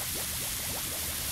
やった!